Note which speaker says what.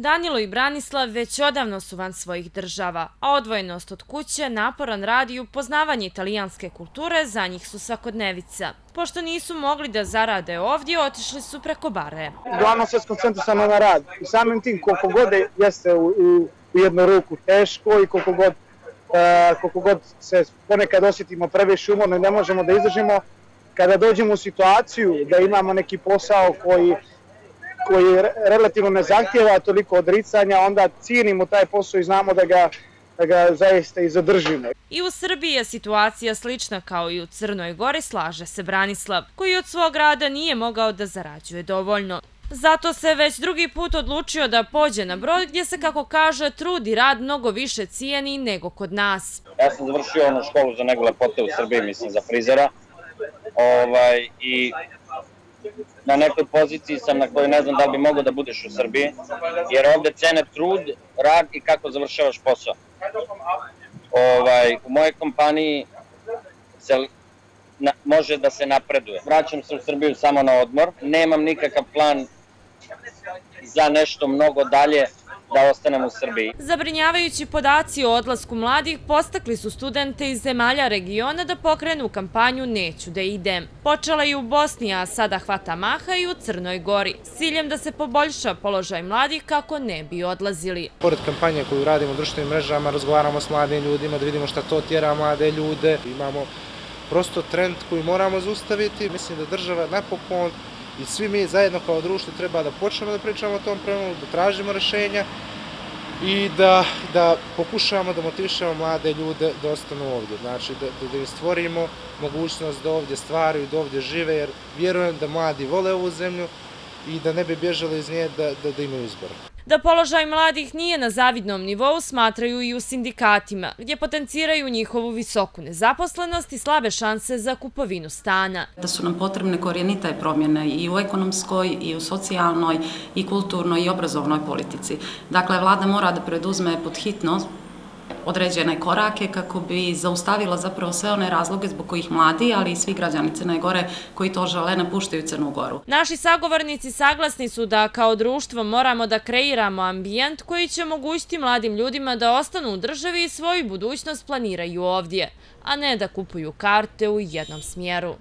Speaker 1: Danilo i Branislav već odavno su van svojih država, a odvojenost od kuće, naporan rad i upoznavanje italijanske kulture za njih su svakodnevica. Pošto nisu mogli da zarade ovdje, otišli su preko bare.
Speaker 2: Glavno se skoncentrisano na ovaj rad. I samim tim koliko god jeste u, u, u jednu ruku teško i koliko god, e, koliko god se ponekad osjetimo previše umorno i ne možemo da izdržimo, kada dođemo u situaciju da imamo neki posao koji koji relativno ne zahtjeva toliko odricanja, onda cijenimo taj posao i znamo da ga da ga zaista i zadržimo.
Speaker 1: I u Srbiji je situacija slična kao i u Crnoj Gori, slaže se Branislav, koji od svog rada nije mogao da zarađuje dovoljno. Zato se već drugi put odlučio da pođe na brod gdje se, kako kaže, trudi rad mnogo više cijeni nego kod nas.
Speaker 3: Ja sam završio onu školu za nego lepote u Srbiji, mislim, za frizera. Ovaj, I na nekoj poziciji sam na kojoj ne znam da li bi mogao da budeš u Srbiji, jer ovde cene trud, rad i kako završavaš posao. Ovaj, u mojej kompaniji se na, može da se napreduje. Vraćam se u Srbiju samo na odmor, nemam nikakav plan za nešto mnogo dalje, da ostanemo u Srbiji.
Speaker 1: Zabrinjavajući podaci o odlasku mladih postakli su studente iz zemalja regiona da pokrenu kampanju Neću da idem. Počela je u Bosni, a sada hvata maha i u Crnoj Gori, s ciljem da se poboljša položaj mladih kako ne bi odlazili.
Speaker 4: Pored kampanje koju radimo u društvenim mrežama, razgovaramo s mladim ljudima da vidimo šta to tjera mlade ljude. Imamo prosto trend koji moramo zaustaviti. Mislim da država napokon i svi mi zajedno kao društvo treba da počnemo da pričamo o tom problemu, da tražimo rešenja i da, da pokušavamo da motivišemo mlade ljude da ostanu ovdje. Znači da, da im stvorimo mogućnost da ovdje stvaraju, da ovdje žive, jer vjerujem da mladi vole ovu zemlju i da ne bi bježali iz nje da, da, da imaju izbor.
Speaker 1: Da položaj mladih nije na zavidnom nivou smatraju i u sindikatima, gdje potenciraju njihovu visoku nezaposlenost i slabe šanse za kupovinu stana.
Speaker 5: Da su nam potrebne korijenite promjene i u ekonomskoj, i u socijalnoj, i kulturnoj, i obrazovnoj politici. Dakle, vlada mora da preduzme pod hitnost određene korake kako bi zaustavila zapravo sve one razloge zbog kojih mladi, ali i svi građani Crne Gore koji to žele napuštaju Crnu Goru.
Speaker 1: Naši sagovornici saglasni su da kao društvo moramo da kreiramo ambijent koji će omogućiti mladim ljudima da ostanu u državi i svoju budućnost planiraju ovdje, a ne da kupuju karte u jednom smjeru.